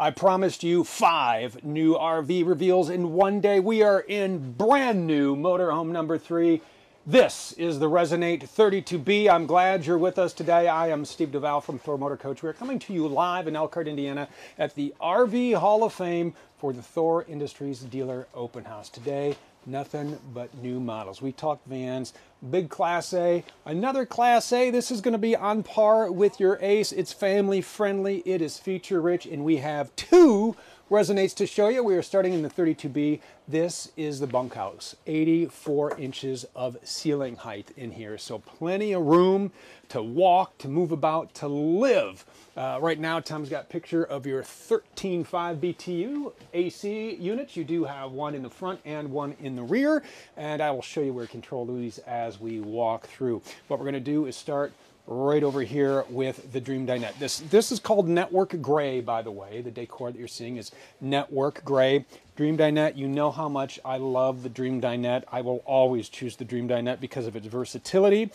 I promised you five new RV reveals in one day. We are in brand new motorhome number three. This is the Resonate 32B. I'm glad you're with us today. I am Steve Duval from Thor Motor Coach. We're coming to you live in Elkhart, Indiana at the RV Hall of Fame for the Thor Industries Dealer Open House. Today, nothing but new models. We talk vans, big Class A, another Class A. This is going to be on par with your Ace. It's family friendly, it is feature rich, and we have two resonates to show you. We are starting in the 32B. This is the bunkhouse, 84 inches of ceiling height in here. So plenty of room to walk, to move about, to live. Uh, right now, Tom's got picture of your 13.5 BTU AC units. You do have one in the front and one in the rear. And I will show you where to control these as we walk through. What we're gonna do is start right over here with the Dream Dinette. This, this is called Network Gray, by the way. The decor that you're seeing is Network Gray. Dream Dinette, you know how much I love the Dream Dinette. I will always choose the Dream Dinette because of its versatility.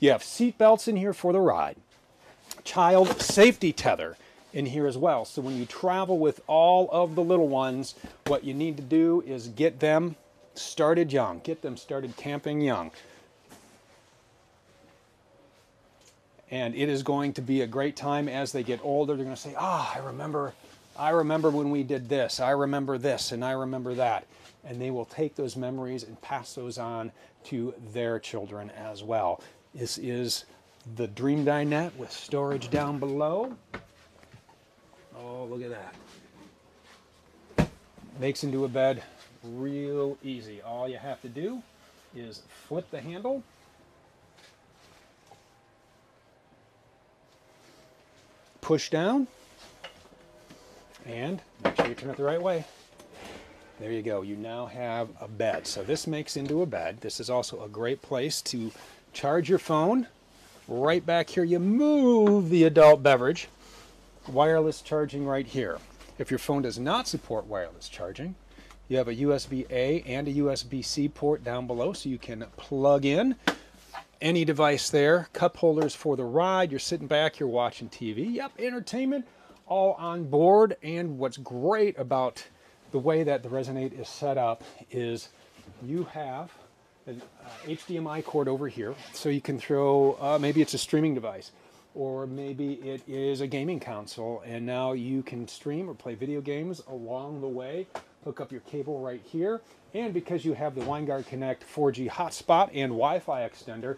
You have seat belts in here for the ride. Child safety tether in here as well. So when you travel with all of the little ones, what you need to do is get them started young. Get them started camping young. And it is going to be a great time as they get older. They're going to say, "Ah, oh, I remember, I remember when we did this. I remember this, and I remember that." And they will take those memories and pass those on to their children as well. This is the Dream Dinette with storage down below. Oh, look at that. Makes into a bed real easy. All you have to do is flip the handle push down and make sure you turn it the right way. There you go. You now have a bed. So this makes into a bed. This is also a great place to charge your phone. Right back here, you move the adult beverage. Wireless charging right here. If your phone does not support wireless charging, you have a USB-A and a USB-C port down below so you can plug in any device there. Cup holders for the ride. You're sitting back, you're watching TV. Yep, entertainment all on board. And what's great about the way that the Resonate is set up is you have an uh, HDMI cord over here. So you can throw, uh, maybe it's a streaming device or maybe it is a gaming console and now you can stream or play video games along the way hook up your cable right here and because you have the Winegard Connect 4G hotspot and Wi-Fi extender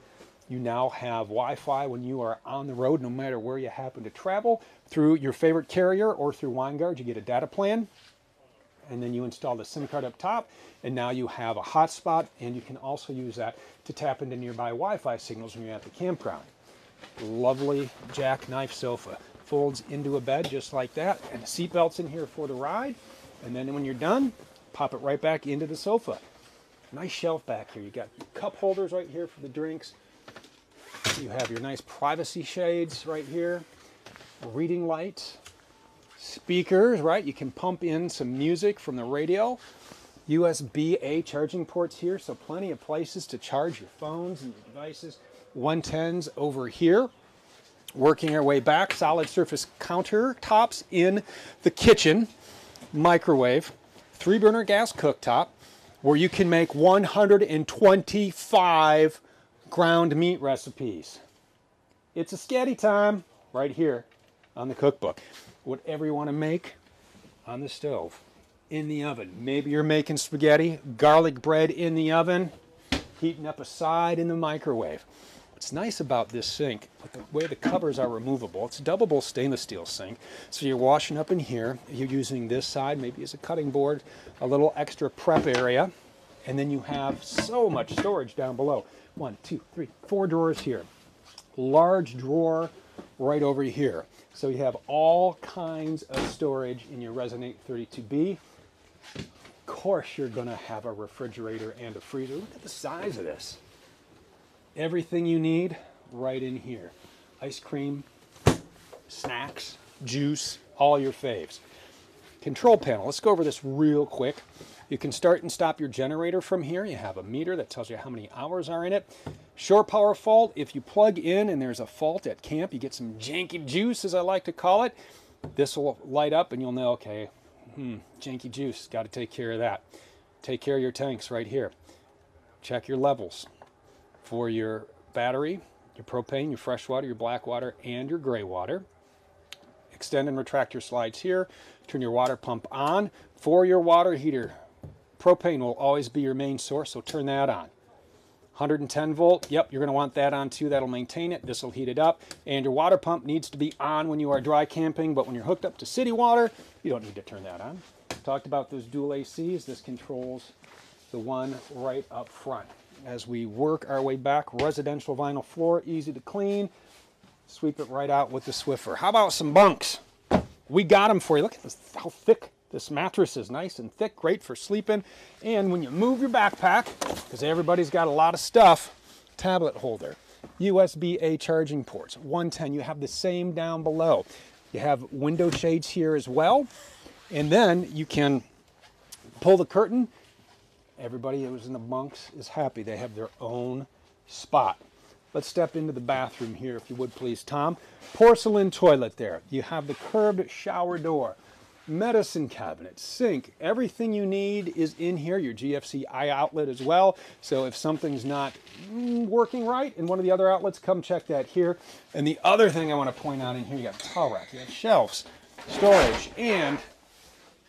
you now have Wi-Fi when you are on the road, no matter where you happen to travel, through your favorite carrier or through Winegard. You get a data plan, and then you install the SIM card up top, and now you have a hotspot, and you can also use that to tap into nearby Wi-Fi signals when you're at the campground. Lovely jackknife sofa. Folds into a bed just like that, and seat belts in here for the ride. And then when you're done, pop it right back into the sofa. Nice shelf back here. You got cup holders right here for the drinks, you have your nice privacy shades right here, reading light, speakers, right? You can pump in some music from the radio. USB-A charging ports here, so plenty of places to charge your phones and your devices. 110s over here. Working our way back, solid surface countertops in the kitchen, microwave, three burner gas cooktop, where you can make 125 ground meat recipes. It's a scatty time right here on the cookbook. Whatever you want to make on the stove, in the oven. Maybe you're making spaghetti, garlic bread in the oven, heating up a side in the microwave. What's nice about this sink, the way the covers are removable, it's a double stainless steel sink. So you're washing up in here, you're using this side maybe as a cutting board, a little extra prep area, and then you have so much storage down below one, two, three, four drawers here. Large drawer right over here. So you have all kinds of storage in your Resonate 32B. Of course, you're going to have a refrigerator and a freezer. Look at the size of this. Everything you need right in here. Ice cream, snacks, juice, all your faves. Control panel. Let's go over this real quick. You can start and stop your generator from here. You have a meter that tells you how many hours are in it. Shore power fault, if you plug in and there's a fault at camp, you get some janky juice, as I like to call it. This will light up and you'll know, okay, hmm, janky juice, got to take care of that. Take care of your tanks right here. Check your levels for your battery, your propane, your fresh water, your black water, and your gray water. Extend and retract your slides here. Turn your water pump on. For your water heater, propane will always be your main source, so turn that on. 110 volt, yep, you're going to want that on too. That'll maintain it. This will heat it up. And your water pump needs to be on when you are dry camping, but when you're hooked up to city water, you don't need to turn that on. Talked about those dual ACs. This controls the one right up front. As we work our way back, residential vinyl floor, easy to clean. Sweep it right out with the Swiffer. How about some bunks? We got them for you. Look at this, how thick this mattress is. Nice and thick, great for sleeping. And when you move your backpack, because everybody's got a lot of stuff, tablet holder, USB-A charging ports, 110. You have the same down below. You have window shades here as well. And then you can pull the curtain. Everybody who's in the bunks is happy. They have their own spot. Let's step into the bathroom here, if you would please, Tom. Porcelain toilet there. You have the curved shower door medicine cabinet, sink, everything you need is in here, your GFCI outlet as well. So if something's not working right in one of the other outlets, come check that here. And the other thing I want to point out in here, you got towel rack, you have shelves, storage, and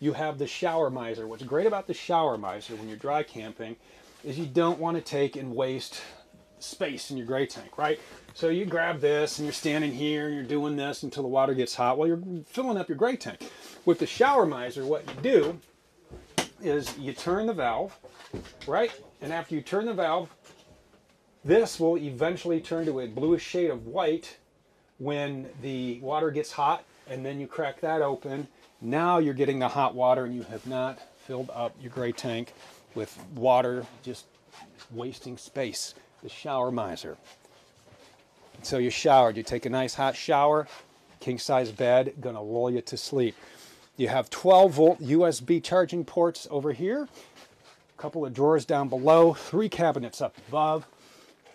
you have the shower miser. What's great about the shower miser when you're dry camping is you don't want to take and waste space in your gray tank, right? So you grab this and you're standing here and you're doing this until the water gets hot while you're filling up your gray tank. With the shower miser, what you do is you turn the valve, right? And after you turn the valve, this will eventually turn to a bluish shade of white when the water gets hot and then you crack that open. Now you're getting the hot water and you have not filled up your gray tank with water just wasting space. The shower miser. So you showered, you take a nice hot shower, king size bed, gonna lull you to sleep. You have 12 volt USB charging ports over here, a couple of drawers down below, three cabinets up above.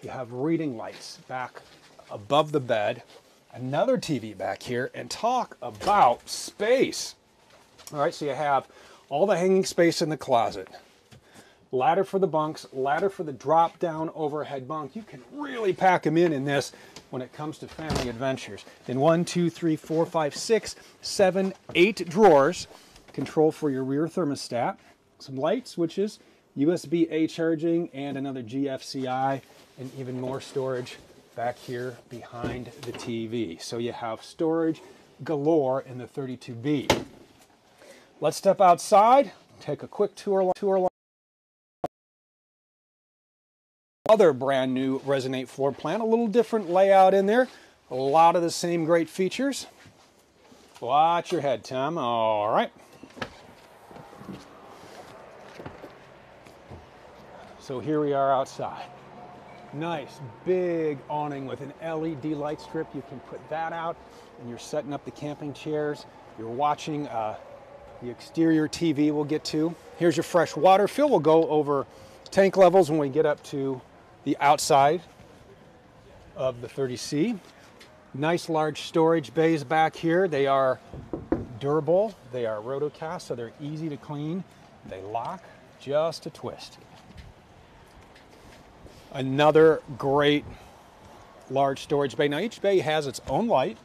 You have reading lights back above the bed, another TV back here, and talk about space. All right, so you have all the hanging space in the closet, ladder for the bunks, ladder for the drop down overhead bunk. You can really pack them in in this when it comes to family adventures. In one, two, three, four, five, six, seven, eight drawers, control for your rear thermostat, some light switches, USB-A charging, and another GFCI, and even more storage back here behind the TV. So you have storage galore in the 32B. Let's step outside, take a quick tour. tour other brand new Resonate floor plan. A little different layout in there. A lot of the same great features. Watch your head, Tom. All right. So here we are outside. Nice big awning with an LED light strip. You can put that out and you're setting up the camping chairs. You're watching uh, the exterior TV we'll get to. Here's your fresh water fill. We'll go over tank levels when we get up to the outside of the 30C. Nice large storage bays back here. They are durable, they are rotocast, so they're easy to clean. They lock just a twist. Another great large storage bay. Now each bay has its own light,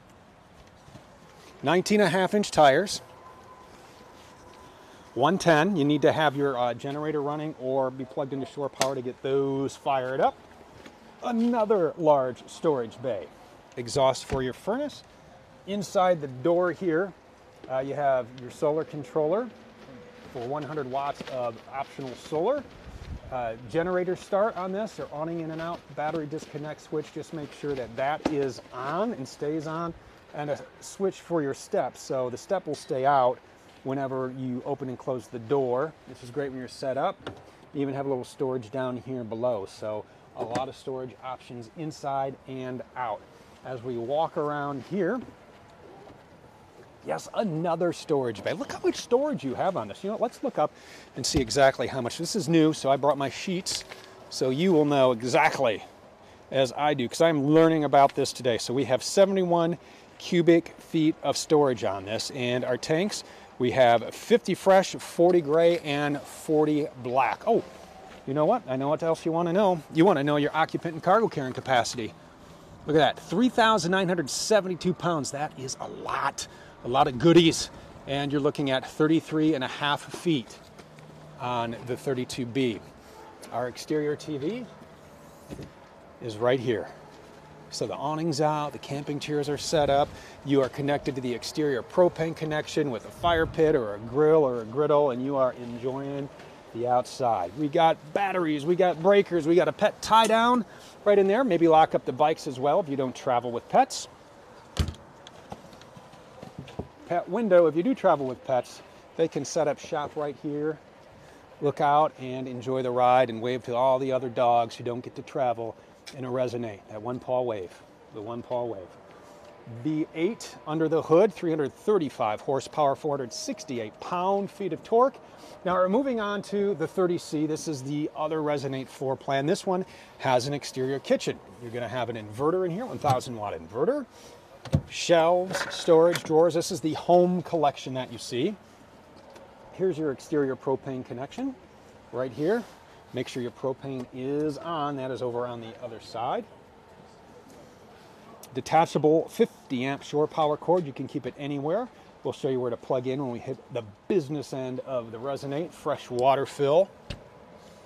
19 and a half inch tires, 110, you need to have your uh, generator running or be plugged into shore power to get those fired up. Another large storage bay. Exhaust for your furnace. Inside the door here, uh, you have your solar controller for 100 watts of optional solar. Uh, generator start on this or awning in and out battery disconnect switch just make sure that that is on and stays on and a switch for your steps so the step will stay out whenever you open and close the door. This is great when you're set up. You even have a little storage down here below. So a lot of storage options inside and out. As we walk around here, yes, another storage bay. Look how much storage you have on this. You know, let's look up and see exactly how much. This is new, so I brought my sheets so you will know exactly as I do because I'm learning about this today. So we have 71 cubic feet of storage on this. And our tanks, we have 50 fresh, 40 gray, and 40 black. Oh, you know what? I know what else you want to know. You want to know your occupant and cargo carrying capacity. Look at that, 3,972 pounds. That is a lot, a lot of goodies. And you're looking at 33 and a half feet on the 32B. Our exterior TV is right here. So the awning's out, the camping chairs are set up. You are connected to the exterior propane connection with a fire pit or a grill or a griddle, and you are enjoying the outside. We got batteries, we got breakers, we got a pet tie down right in there. Maybe lock up the bikes as well if you don't travel with pets. Pet window, if you do travel with pets, they can set up shop right here, look out and enjoy the ride and wave to all the other dogs who don't get to travel in a Resonate, that one paw wave, the one paw wave. V8 under the hood, 335 horsepower, 468 pound-feet of torque. Now we're moving on to the 30C. This is the other Resonate floor plan. This one has an exterior kitchen. You're gonna have an inverter in here, 1000 watt inverter, shelves, storage, drawers. This is the home collection that you see. Here's your exterior propane connection right here. Make sure your propane is on. That is over on the other side detachable 50 amp shore power cord. You can keep it anywhere. We'll show you where to plug in when we hit the business end of the Resonate. Fresh water fill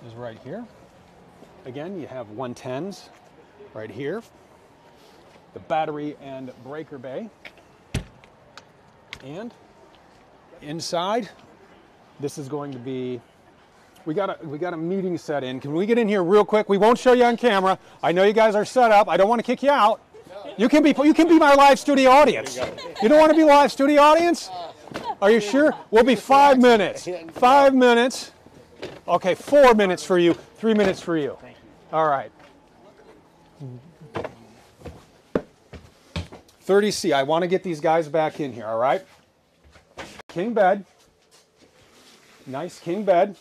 is right here. Again, you have 110s right here. The battery and breaker bay. And inside, this is going to be we got a we got a meeting set in. Can we get in here real quick? We won't show you on camera. I know you guys are set up. I don't want to kick you out. You can be you can be my live studio audience. You don't want to be live studio audience? Are you sure? We'll be five minutes. Five minutes. Okay, four minutes for you. Three minutes for you. All right. 30C. I want to get these guys back in here. All right. King bed. Nice king bed.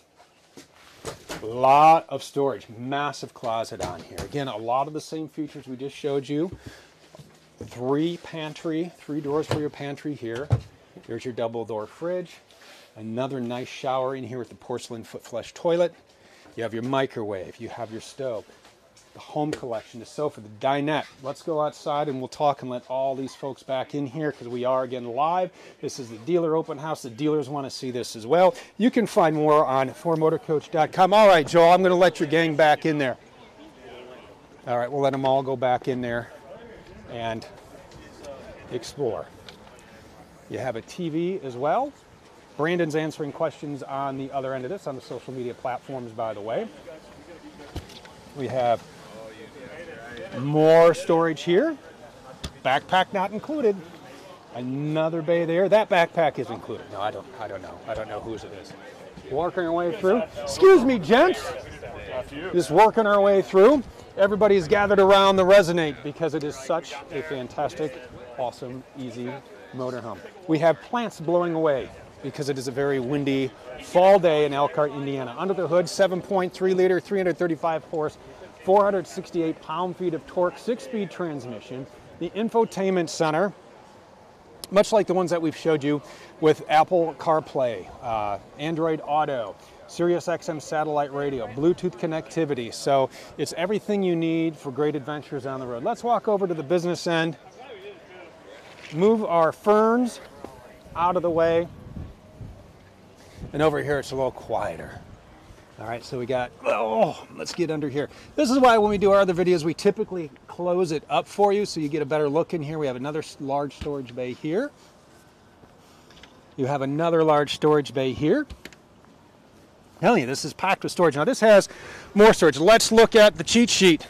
A Lot of storage. Massive closet on here. Again, a lot of the same features we just showed you three pantry, three doors for your pantry here. There's your double door fridge. Another nice shower in here with the porcelain foot flush toilet. You have your microwave, you have your stove, the home collection, the sofa, the dinette. Let's go outside and we'll talk and let all these folks back in here because we are again live. This is the dealer open house. The dealers want to see this as well. You can find more on thormotorcoach.com. All right, Joel, I'm going to let your gang back in there. All right, we'll let them all go back in there and explore. You have a TV as well. Brandon's answering questions on the other end of this on the social media platforms, by the way. We have more storage here. Backpack not included. Another bay there. That backpack is included. No, I don't. I don't know. I don't know whose it is. Working our way through. Excuse me, gents. Just working our way through everybody's gathered around the Resonate because it is such a fantastic, awesome, easy motorhome. We have plants blowing away because it is a very windy fall day in Elkhart, Indiana. Under the hood, 7.3 liter, 335 horse, 468 pound-feet of torque, six-speed transmission. The infotainment center, much like the ones that we've showed you with Apple CarPlay, uh, Android Auto, Sirius XM satellite radio, Bluetooth connectivity. So it's everything you need for great adventures on the road. Let's walk over to the business end, move our ferns out of the way. And over here it's a little quieter. All right, so we got, oh, let's get under here. This is why when we do our other videos, we typically close it up for you so you get a better look in here. We have another large storage bay here. You have another large storage bay here telling you, this is packed with storage. Now this has more storage. Let's look at the cheat sheet.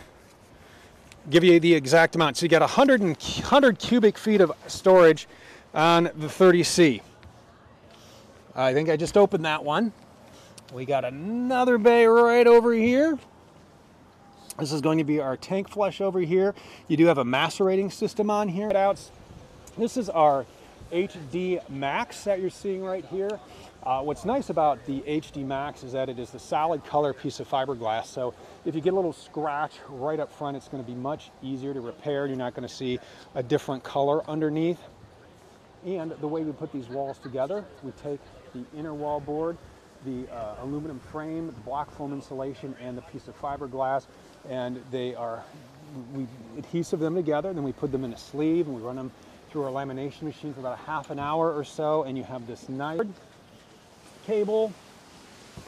Give you the exact amount. So you got 100, and, 100 cubic feet of storage on the 30C. I think I just opened that one. We got another bay right over here. This is going to be our tank flush over here. You do have a macerating system on here. This is our HD Max that you're seeing right here. Uh, what's nice about the HD Max is that it is the solid color piece of fiberglass. So if you get a little scratch right up front, it's going to be much easier to repair. You're not going to see a different color underneath. And the way we put these walls together, we take the inner wall board, the uh, aluminum frame, the block foam insulation, and the piece of fiberglass, and they are, we adhesive them together, then we put them in a sleeve, and we run them through our lamination machine for about a half an hour or so, and you have this nice cable,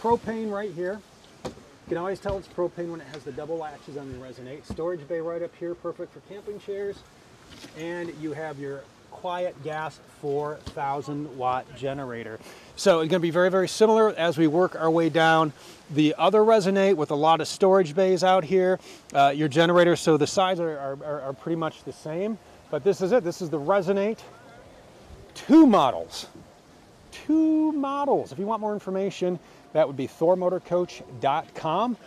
propane right here. You can always tell it's propane when it has the double latches on the Resonate. Storage bay right up here, perfect for camping chairs. And you have your quiet gas 4,000 watt generator. So it's going to be very, very similar as we work our way down the other Resonate with a lot of storage bays out here. Uh, your generator, so the sides are, are, are pretty much the same, but this is it. This is the Resonate two models two models. If you want more information, that would be thormotorcoach.com.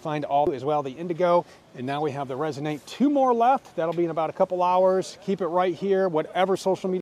Find all as well the Indigo, and now we have the Resonate. Two more left. That'll be in about a couple hours. Keep it right here. Whatever social media.